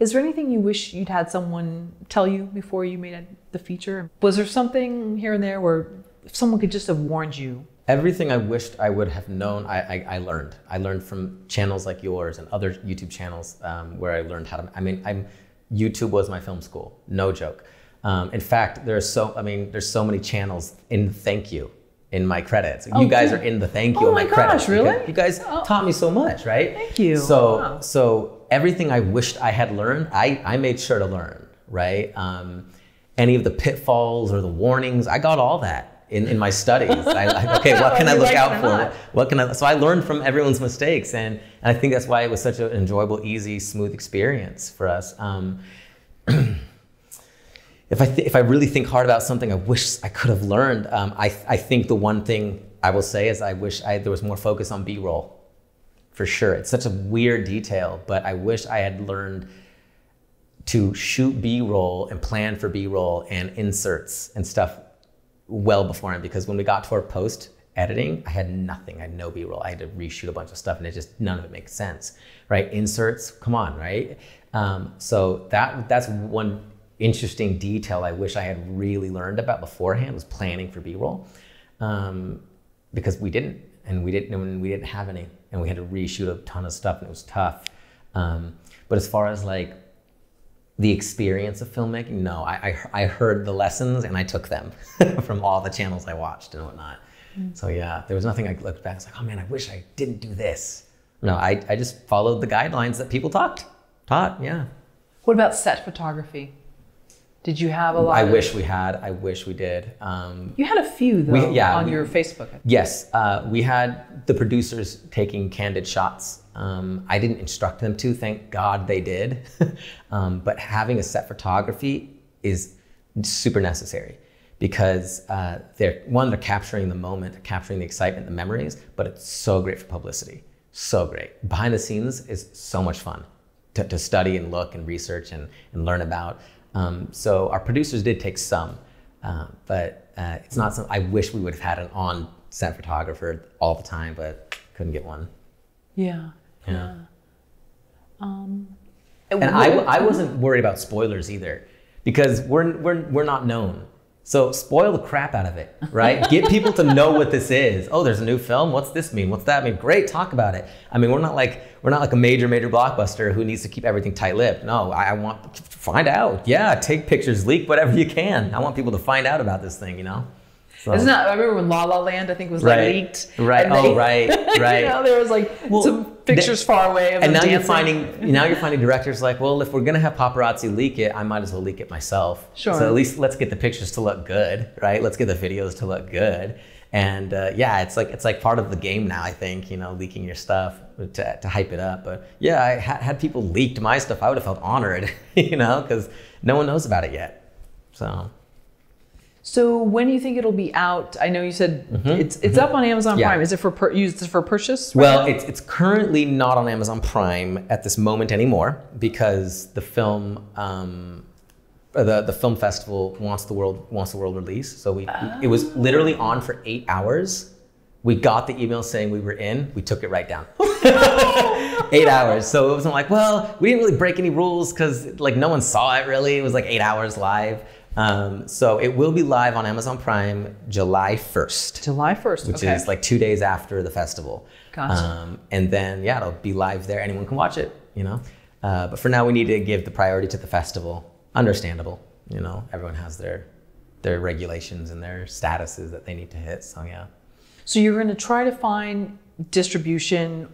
Is there anything you wish you'd had someone tell you before you made the feature? Was there something here and there where if someone could just have warned you? Everything I wished I would have known, I, I, I learned. I learned from channels like yours and other YouTube channels um, where I learned how to. I mean, I'm YouTube was my film school, no joke. Um, in fact, there's so I mean, there's so many channels in thank you in my credits. Oh, you guys good. are in the thank you Oh in my, my gosh, credits. You really? You guys Oh. taught me so much, right? Thank you. So Wow. so everything I wished I had learned, I, I made sure to learn, right? Um, any of the pitfalls or the warnings, I got all that in, in my studies. I, I, okay, what can I look out for? What can I? So I learned from everyone's mistakes, and, and I think that's why it was such an enjoyable, easy, smooth experience for us. Um, if I th- if I really think hard about something, I wish I could have learned. Um, I I think the one thing I will say is I wish I, there was more focus on B-roll, for sure. It's such a weird detail, but I wish I had learned to shoot B-roll and plan for B-roll and inserts and stuff well beforehand. Because when we got to our post editing, I had nothing. I had no B-roll. I had to reshoot a bunch of stuff, and it just none of it makes sense, right? Inserts, come on, right? Um, so that that's one interesting detail I wish I had really learned about beforehand was planning for B-roll, um, because we didn't, and we didn't, and we didn't have any, and we had to reshoot a ton of stuff, and it was tough. Um, but as far as like the experience of filmmaking, no, I, I, I heard the lessons and I took them from all the channels I watched and whatnot. So yeah, there was nothing I looked back. It's like, oh man, I wish I didn't do this. No, I, I just followed the guidelines that people talked, taught. Yeah. What about set photography? Did you have a lot? I of- wish we had. I wish we did. Um, you had a few though We- yeah, on we- your Facebook. Yes, uh, we had the producers taking candid shots. Um, I didn't instruct them to, thank God they did. um, but having a set photography is super necessary because uh, they're one, they're capturing the moment, they're capturing the excitement, the memories, but it's so great for publicity. So great. Behind the scenes is so much fun to, to study and look and research and, and learn about. Um, so our producers did take some, uh, but uh, it's not something I wish we would have had an on-set photographer all the time, but couldn't get one. Yeah. Yeah. Um, And I, I wasn't worried about spoilers either, because we're, we're, we're not known. So spoil the crap out of it, right? Get people to know what this is. Oh, there's a new film. What's this mean? What's that mean? Great, talk about it. I mean, we're not like we're not like a major major blockbuster who needs to keep everything tight-lipped. No, I, I want find out. Yeah, take pictures, leak whatever you can. I want people to find out about this thing. You know. So- Isn't that? I remember when La La Land, I think, was like Right. leaked. Right. and Oh, right, right. you know, there was like Well, some pictures far away of and now you're finding now you're finding directors like, well, if we're gonna have paparazzi leak it, I might as well leak it myself. Sure. So at least let's get the pictures to look good, right? Let's get the videos to look good. And uh, yeah, it's like it's like part of the game now. I think you know leaking your stuff to, to hype it up. But yeah, I had, had people leaked my stuff. I would have felt honored, you know, because no one knows about it yet. So So when do you think it'll be out? I know you said it's it's up on Amazon Mm-hmm. Yeah. Prime. Is it for per, used for purchase? right Well, now? it's, it's currently not on Amazon Prime at this moment anymore because the film, um, the, the film festival wants the world wants the world release. So we, it was literally on for eight hours. We got the email saying we were in. We took it right down. eight hours. So it wasn't like, well, we didn't really break any rules because like no one saw it really. It was like eight hours live. Um, so it will be live on Amazon Prime July 1st July first. which okay. is like two days after the festival. Gotcha. Um, and then yeah, it'll be live there. Anyone can watch it, you know. Uh, but for now, we need to give the priority to the festival. Understandable, you know. Everyone has their their regulations and their statuses that they need to hit. So yeah. So you're going to try to find distribution,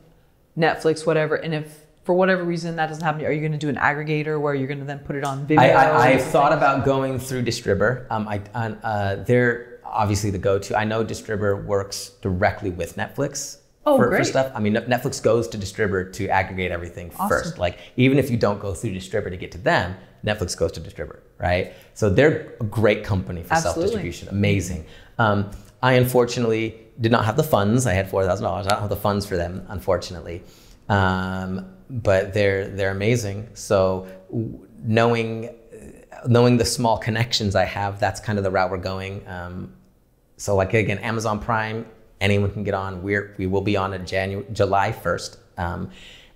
Netflix, whatever, and if for whatever reason that doesn't happen, are you going to do an aggregator where you're going to then put it on video? I, I, I've thought about going through Distribber. Um, I, on, uh, they're obviously the go-to. I know Distribber works directly with Netflix Oh, for, for stuff. I mean, Netflix goes to Distribber to aggregate everything Awesome. first. Like, even if you don't go through Distribber to get to them, Netflix goes to Distribber, right? So they're a great company for Absolutely. self-distribution. Amazing. Um, I unfortunately did not have the funds. I had four thousand dollars. I don't have the funds for them, unfortunately. Um, but they're they're amazing. So knowing knowing the small connections I have, that's kind of the route we're going. Um, so like again, Amazon Prime, anyone can get on. We're we will be on a January, July first, um,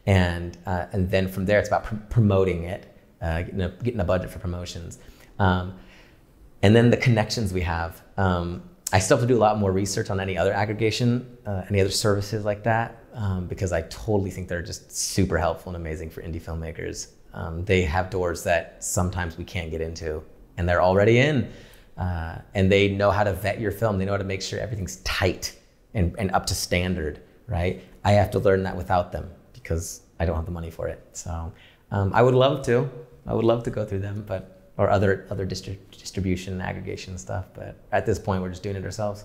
and uh, and then from there it's about pr- promoting it. uh, getting, a, getting a budget for promotions. Um, and then the connections we have. Um, I still have to do a lot more research on any other aggregation, uh, any other services like that, um, because I totally think they're just super helpful and amazing for indie filmmakers. Um, they have doors that sometimes we can't get into, and they're already in. Uh, and they know how to vet your film. They know how to make sure everything's tight and, and up to standard, right? I have to learn that without them because I don't have the money for it. So um, I would love to. I would love to go through them, but or other other distri- distribution aggregation stuff. But at this point, we're just doing it ourselves.